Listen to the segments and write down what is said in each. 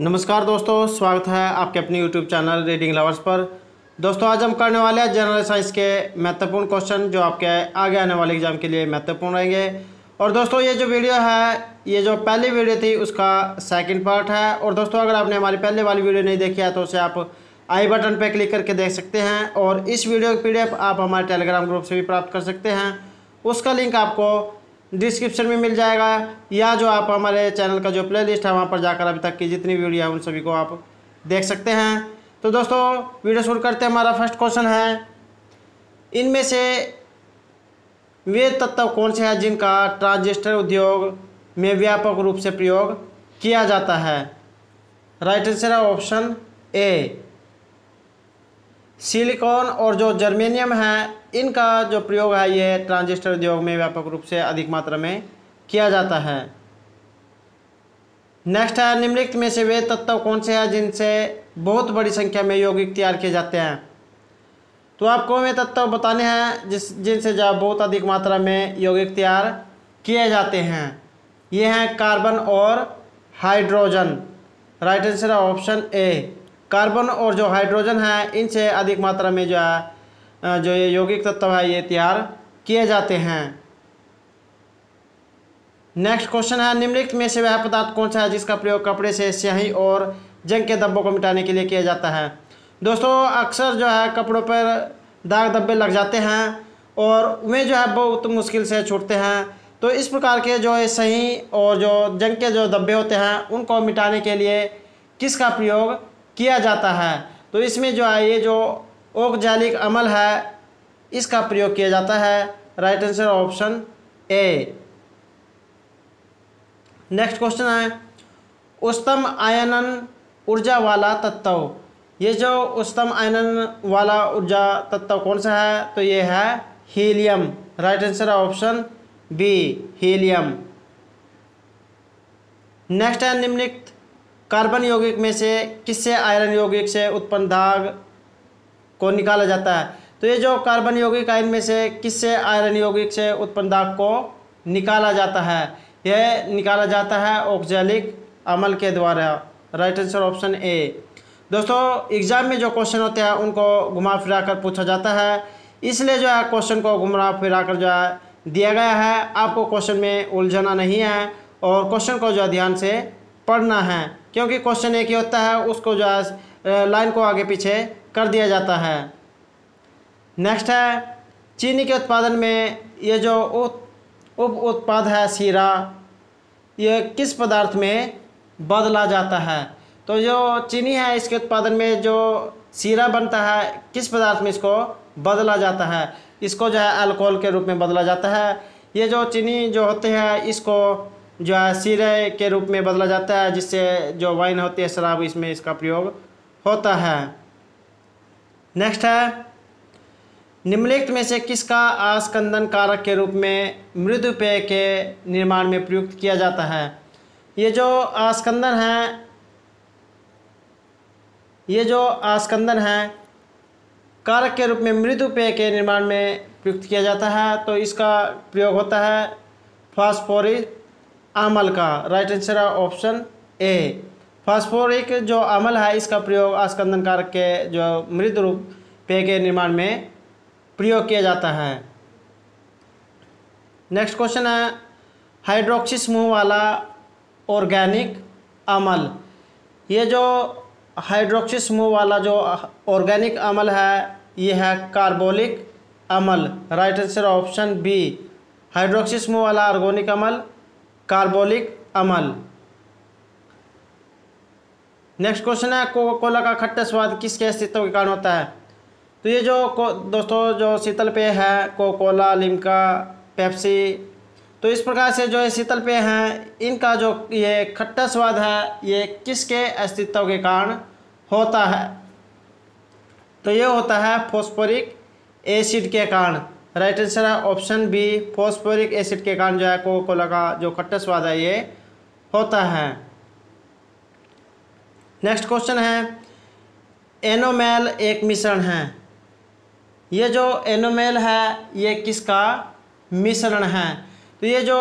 नमस्कार दोस्तों, स्वागत है आपके अपने यूट्यूब चैनल रीडिंग लवर्स पर। दोस्तों, आज हम करने वाले हैं जनरल साइंस के महत्वपूर्ण क्वेश्चन जो आपके आगे आने वाले एग्ज़ाम के लिए महत्वपूर्ण रहेंगे। और दोस्तों, ये जो वीडियो है, ये जो पहली वीडियो थी, उसका सेकंड पार्ट है। और दोस्तों, अगर आपने हमारी पहले वाली वीडियो नहीं देखी है तो उसे आप आई बटन पर क्लिक करके देख सकते हैं। और इस वीडियो की पी आप हमारे टेलीग्राम ग्रुप से भी प्राप्त कर सकते हैं। उसका लिंक आपको डिस्क्रिप्शन में मिल जाएगा, या जो आप हमारे चैनल का जो प्ले लिस्ट है, वहाँ पर जाकर अभी तक की जितनी वीडियो है, उन सभी को आप देख सकते हैं। तो दोस्तों वीडियो शुरू करते हैं। हमारा फ़र्स्ट क्वेश्चन है, इनमें से वे तत्व कौन से हैं जिनका ट्रांजिस्टर उद्योग में व्यापक रूप से प्रयोग किया जाता है? राइट आंसर है ऑप्शन ए सिलिकॉन और जो जर्मेनियम है, इनका जो प्रयोग है, ये ट्रांजिस्टर उद्योग में व्यापक रूप से अधिक मात्रा में किया जाता है। नेक्स्ट है, निम्नलिखित में से वे तत्व कौन से हैं जिनसे बहुत बड़ी संख्या में यौगिक तैयार किए जाते हैं? तो आपको वे तत्व बताने हैं, जिस, जिनसे जो बहुत अधिक मात्रा में यौगिक तैयार किए जाते हैं। ये हैं कार्बन और हाइड्रोजन। राइट आंसर है ऑप्शन ए। कार्बन और जो हाइड्रोजन है, इनसे अधिक मात्रा में जो है जो ये यौगिक तत्व है, ये तैयार किए जाते हैं। नेक्स्ट क्वेश्चन है, निम्नलिखित में से वह पदार्थ कौन सा है जिसका प्रयोग कपड़े से स्याही और जंग के धब्बों को मिटाने के लिए किया जाता है? दोस्तों, अक्सर जो है कपड़ों पर दाग धब्बे लग जाते हैं और वे जो है बहुत मुश्किल से छूटते हैं। तो इस प्रकार के जो है सही और जो जंग के जो धब्बे होते हैं, उनको मिटाने के लिए किसका प्रयोग किया जाता है। तो इसमें जो है, ये जो ओकजालिक अमल है, इसका प्रयोग किया जाता है। Right answer option A next question है। उस्तम आयनन ऊर्जा वाला तत्व। ये जो उस्तम आयनन वाला ऊर्जा तत्व कौन सा है? तो ये है helium. Right answer option B helium. Next है निम्नलिखित कार्बन यौगिक में से किससे आयरन यौगिक से उत्पन्न दाग को निकाला जाता है? तो ये जो कार्बन यौगिक आयन में से किससे आयरन यौगिक से उत्पन्न दाग को निकाला जाता है? यह निकाला जाता है ऑक्जेलिक अमल के द्वारा। Right answer option A. दोस्तों, एग्ज़ाम में जो क्वेश्चन होते हैं, उनको घुमा फिरा कर पूछा जाता है। इसलिए जो है, क्वेश्चन को घुमा फिरा कर जो है, दिया गया है। आपको क्वेश्चन में उलझना नहीं है और क्वेश्चन को जो ध्यान से पढ़ना है। क्योंकि क्वेश्चन एक ही होता है, उसको जो है लाइन को आगे पीछे कर दिया जाता है। नेक्स्ट है, चीनी के उत्पादन में ये जो उप उत्पाद है, सीरा, ये किस पदार्थ में बदला जाता है? तो जो चीनी है, इसके उत्पादन में जो सीरा बनता है, किस पदार्थ में इसको बदला जाता है? इसको जो है अल्कोहल के रूप में बदला जाता है। ये जो चीनी जो होते हैं, इसको जो है सिरे के रूप में बदला जाता है, जिससे जो वाइन होती है शराब, इसमें इसका प्रयोग होता है। नेक्स्ट है, निम्नलिखित में से किसका आस्कंदन कारक के रूप में मृदु पेय के निर्माण में प्रयुक्त किया जाता है? ये जो आस्कंदन है, ये जो आस्कंदन है, कारक के रूप में मृदु पेय के निर्माण में प्रयुक्त किया जाता है तो इसका प्रयोग होता है फास्फोरिक अमल का राइट आंसर है ऑप्शन ए फास्फोरिक जो अमल है, इसका प्रयोग आस्कंदन कारक के जो मृद रूप पेय के निर्माण में प्रयोग किया जाता है। नेक्स्ट क्वेश्चन है हाइड्रोक्सी समूह वाला ऑर्गेनिक अमल। ये जो हाइड्रोक्सी समूह वाला जो ऑर्गेनिक अमल है, ये है कार्बोलिक अमल। Right answer option B hydroxy समूह वाला ऑर्गेनिक अमल। कार्बोलिक अमल। नेक्स्ट क्वेश्चन है कोका कोला का खट्टा स्वाद किसके अस्तित्व के कारण होता है? तो ये जो दोस्तों, जो शीतल पेय है कोका कोला लिमका, पेप्सी तो इस प्रकार से जो ये शीतल पेय हैं, इनका जो ये खट्टा स्वाद है, ये किसके अस्तित्व के कारण होता है? तो ये होता है फॉस्फोरिक एसिड के कारण। राइट आंसर है ऑप्शन बी, फॉस्फोरिक एसिड के कारण जो है कोको कोला का जो खट्टा स्वाद है ये होता है। नेक्स्ट क्वेश्चन है, एनोमेल एक मिश्रण है। ये जो एनोमेल है, ये किसका मिश्रण है? तो ये जो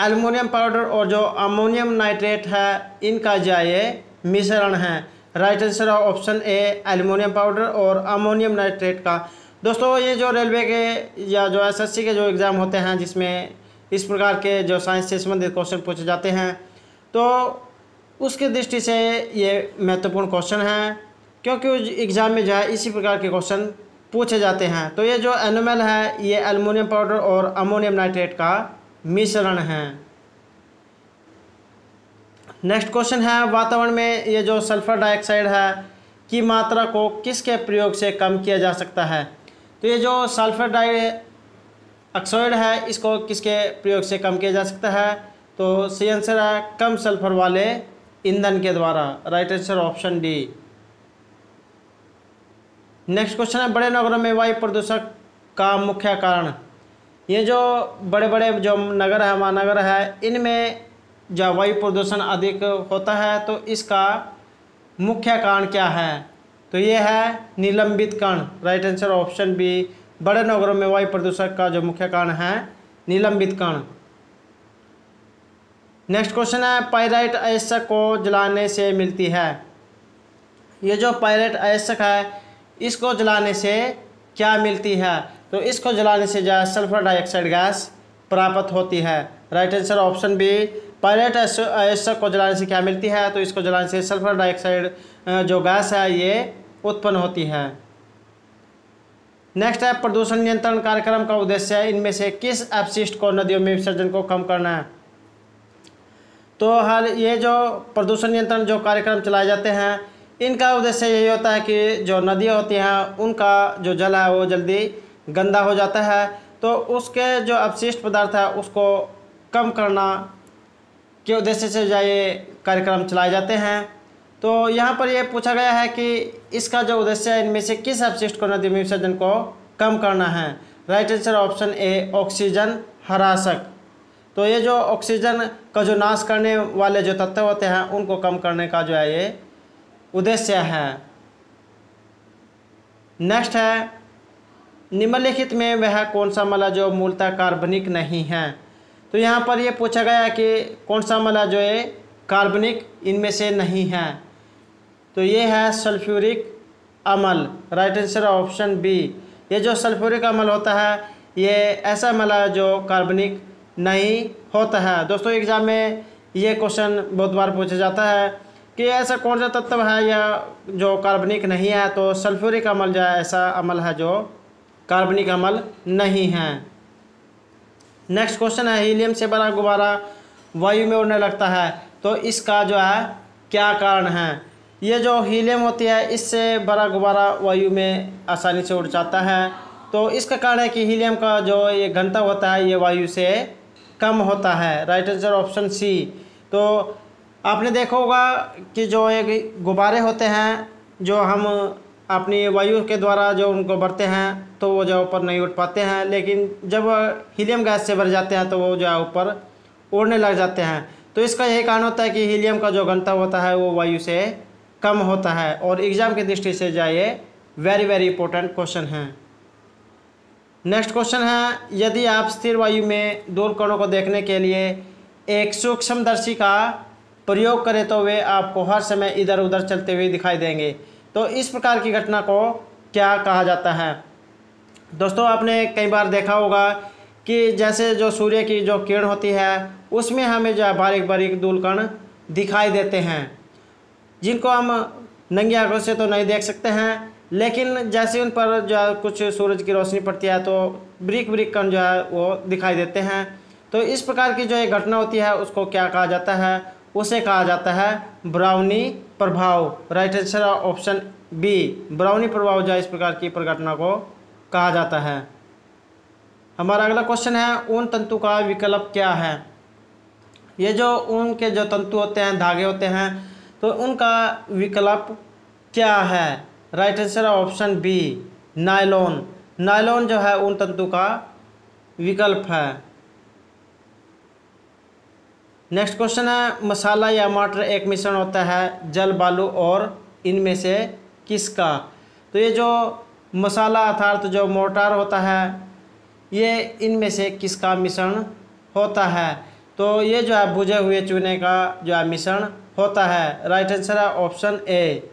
एल्युमिनियम पाउडर और जो अमोनियम नाइट्रेट है, इनका जो ये मिश्रण है। राइट आंसर है ऑप्शन ए, एल्यूमिनियम पाउडर और अमोनियम नाइट्रेट का। दोस्तों, ये जो रेलवे के या जो एसएससी के जो एग्ज़ाम होते हैं, जिसमें इस प्रकार के जो साइंस से संबंधित क्वेश्चन पूछे जाते हैं तो उसकी दृष्टि से ये महत्वपूर्ण क्वेश्चन है, क्योंकि एग्ज़ाम में जो है, इसी प्रकार के क्वेश्चन पूछे जाते हैं। तो ये जो एनिमल है, ये एलुमिनियम पाउडर और अमोनियम नाइट्रेट का मिश्रण है। नेक्स्ट क्वेश्चन है, वातावरण में ये जो सल्फ़र डाइऑक्साइड है, की मात्रा को किसके प्रयोग से कम किया जा सकता है? तो ये जो सल्फ़र डाई ऑक्साइड है, इसको किसके प्रयोग से कम किया जा सकता है? तो सही आंसर है कम सल्फ़र वाले ईंधन के द्वारा। Right answer option D. Next question है, बड़े नगरों में वायु प्रदूषक का मुख्य कारण। ये जो बड़े बड़े जो नगर है, महानगर है, इनमें जो वायु प्रदूषण अधिक होता है तो इसका मुख्य कारण क्या है? तो ये है निलंबित कण। राइट आंसर ऑप्शन बी बड़े नगरों में वायु प्रदूषक का जो मुख्य कारण है, निलंबित कण। नेक्स्ट क्वेश्चन है पायराइट अयस्क को जलाने से मिलती है। ये जो पायराइट अयस्क है, इसको जलाने से क्या मिलती है? तो इसको जलाने से जो सल्फ़र डाइऑक्साइड गैस प्राप्त होती है। Right answer option B pyrite अयस्क को जलाने से क्या मिलती है? तो इसको जलाने से सल्फ़र डाइऑक्साइड जो गैस है, ये उत्पन्न होती है। नेक्स्ट है प्रदूषण नियंत्रण कार्यक्रम का उद्देश्य है, इनमें से किस अपशिष्ट को नदियों में विसर्जन को कम करना है? तो हर ये जो प्रदूषण नियंत्रण जो कार्यक्रम चलाए जाते हैं, इनका उद्देश्य यही होता है कि जो नदियाँ होती हैं, उनका जो जल है वो जल्दी गंदा हो जाता है। तो उसके जो अपशिष्ट पदार्थ है, उसको कम करना के उद्देश्य से ये कार्यक्रम चलाए जाते हैं। तो यहाँ पर यह पूछा गया है कि इसका जो उद्देश्य है, इनमें से किस अपशिष्ट को नदी में विसर्जन को कम करना है? Right answer option A oxygen हरासक तो ये जो ऑक्सीजन का जो नाश करने वाले जो तत्व होते हैं, उनको कम करने का जो है ये उद्देश्य है। नेक्स्ट है, निम्नलिखित में वह कौन सा मला जो मूलतः कार्बनिक नहीं है? तो यहाँ पर यह पूछा गया कि कौन सा मला जो है कार्बनिक इनमें से नहीं है। तो ये है सल्फ्यूरिक अमल राइट आंसर ऑप्शन बी ये जो सल्फ्यूरिक अमल होता है, ये ऐसा अमल है जो कार्बनिक नहीं होता है। दोस्तों एग्ज़ाम में ये क्वेश्चन बहुत बार पूछा जाता है कि ऐसा कौन सा तत्व है या जो कार्बनिक नहीं है तो सल्फ्यूरिक अमल जो ऐसा अमल है जो कार्बनिक अमल नहीं है। नेक्स्ट क्वेश्चन है हीलियम से बड़ा गुब्बारा वायु में उड़ने लगता है तो इसका जो है क्या कारण है? ये जो हीलियम होती है, इससे बड़ा गुब्बारा वायु में आसानी से उड़ जाता है। तो इसका कारण है कि हीलियम का जो ये घनता होता है, ये वायु से कम होता है। Right answer option C. तो आपने देखा होगा कि जो एक गुब्बारे होते हैं, जो हम अपनी वायु के द्वारा जो उनको भरते हैं तो वो जो ऊपर नहीं उठ पाते हैं। लेकिन जब हीलियम गैस से भर जाते हैं तो वो जो है ऊपर उड़ने लग जाते हैं। तो इसका यही कारण होता है कि हीलियम का जो घनता होता है, वो वायु से कम होता है और एग्ज़ाम की दृष्टि से जो ये वेरी वेरी इंपॉर्टेंट क्वेश्चन है। नेक्स्ट क्वेश्चन है, यदि आप स्थिर वायु में दूर कणों को देखने के लिए एक सूक्ष्मदर्शी का प्रयोग करें तो वे आपको हर समय इधर उधर चलते हुए दिखाई देंगे। तो इस प्रकार की घटना को क्या कहा जाता है? दोस्तों, आपने कई बार देखा होगा कि जैसे जो सूर्य की जो किरण होती है, उसमें हमें जो बारीक बारीक दूलकण दिखाई देते हैं। जिनको हम नंगी आँखों से तो नहीं देख सकते हैं, लेकिन जैसे उन पर जो है कुछ सूरज की रोशनी पड़ती है तो ब्रिक ब्रिक कण जो है वो दिखाई देते हैं। तो इस प्रकार की जो एक घटना होती है, उसको क्या कहा जाता है? उसे कहा जाता है ब्राउनी प्रभाव। राइट आंसर ऑप्शन बी ब्राउनी प्रभाव जो इस प्रकार की प्रघटना को कहा जाता है। हमारा अगला क्वेश्चन है, ऊन तंतु का विकल्प क्या है? ये जो ऊन के जो तंतु होते हैं, धागे होते हैं तो उनका विकल्प क्या है? Right answer option B nylon nylon जो है ऊन तंतु का विकल्प है। नेक्स्ट क्वेश्चन है, मसाला या मटर एक मिश्रण होता है, जल, बालू और इनमें से किसका? तो ये जो मसाला अर्थात जो मोटार होता है, ये इनमें से किसका मिश्रण होता है? तो ये जो है भुजे हुए चूने का जो है मिश्रण होता है राइट आंसर है ऑप्शन ए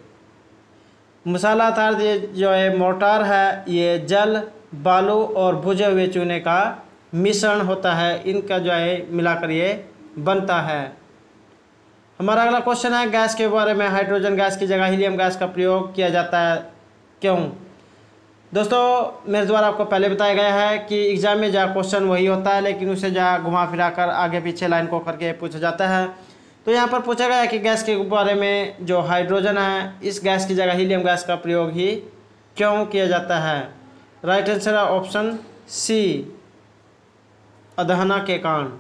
मसाला था ये जो है मोटार है, ये जल, बालू और भुजे हुए चूने का मिश्रण होता है, इनका जो है मिलाकर ये बनता है। हमारा अगला क्वेश्चन है, गैस के बारे में हाइड्रोजन गैस की जगह हीलियम गैस का प्रयोग किया जाता है, क्यों? दोस्तों, मेरे द्वारा आपको पहले बताया गया है कि एग्ज़ाम में जहाँ क्वेश्चन वही होता है, लेकिन उसे जहाँ घुमा फिरा कर आगे पीछे लाइन को करके पूछा जाता है। तो यहाँ पर पूछा गया है कि गैस के बारे में जो हाइड्रोजन है, इस गैस की जगह हीलियम गैस का प्रयोग ही क्यों किया जाता है? राइट आंसर है ऑप्शन सी अदहना के कारण।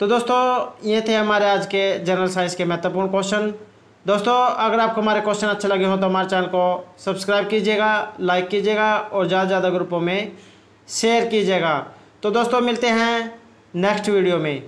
तो दोस्तों, ये थे हमारे आज के जनरल साइंस के महत्वपूर्ण क्वेश्चन दोस्तों, अगर आपको हमारे क्वेश्चन अच्छे लगे हो तो हमारे चैनल को सब्सक्राइब कीजिएगा लाइक कीजिएगा और ज़्यादा से ज़्यादा ग्रुपों में शेयर कीजिएगा। तो दोस्तों, मिलते हैं नेक्स्ट वीडियो में।